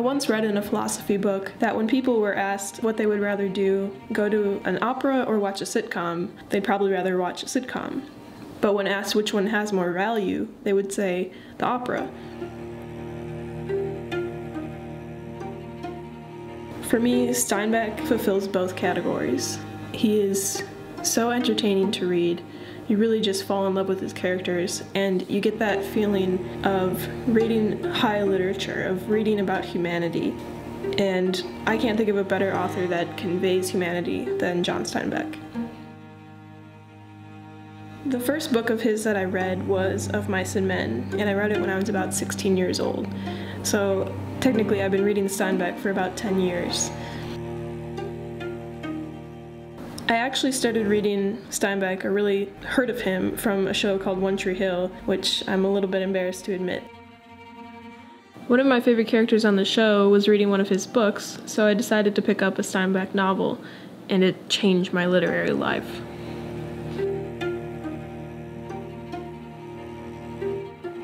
I once read in a philosophy book that when people were asked what they would rather do, go to an opera or watch a sitcom, they'd probably rather watch a sitcom. But when asked which one has more value, they would say the opera. For me, Steinbeck fulfills both categories. He is so entertaining to read. You really just fall in love with his characters, and you get that feeling of reading high literature, of reading about humanity. And I can't think of a better author that conveys humanity than John Steinbeck. The first book of his that I read was Of Mice and Men, and I read it when I was about 16 years old. So technically, I've been reading Steinbeck for about 10 years. I actually started reading Steinbeck, or really heard of him, from a show called One Tree Hill, which I'm a little bit embarrassed to admit. One of my favorite characters on the show was reading one of his books, so I decided to pick up a Steinbeck novel, and it changed my literary life.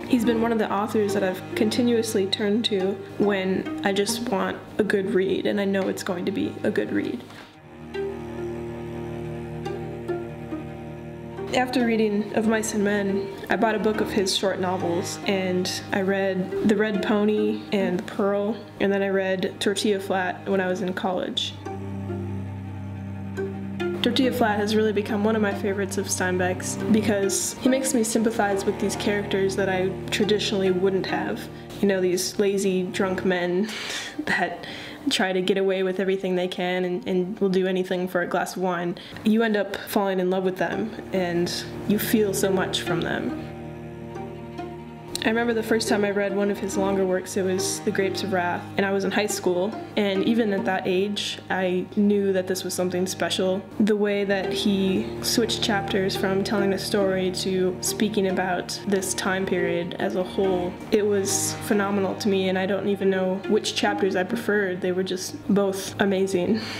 He's been one of the authors that I've continuously turned to when I just want a good read and I know it's going to be a good read. After reading Of Mice and Men, I bought a book of his short novels and I read The Red Pony and The Pearl, and then I read Tortilla Flat when I was in college. Tortilla Flat has really become one of my favorites of Steinbeck's because he makes me sympathize with these characters that I traditionally wouldn't have. You know, these lazy, drunk men that try to get away with everything they can and, and, will do anything for a glass of wine. You end up falling in love with them and you feel so much from them. I remember the first time I read one of his longer works, it was The Grapes of Wrath, and I was in high school. And even at that age, I knew that this was something special. The way that he switched chapters from telling a story to speaking about this time period as a whole, it was phenomenal to me, and I don't even know which chapters I preferred. They were just both amazing.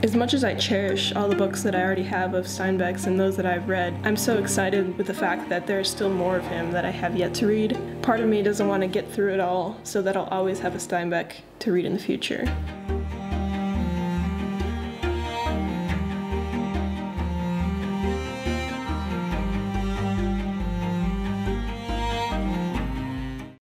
As much as I cherish all the books that I already have of Steinbeck's and those that I've read, I'm so excited with the fact that there's still more of him that I have yet to read. Part of me doesn't want to get through it all so that I'll always have a Steinbeck to read in the future.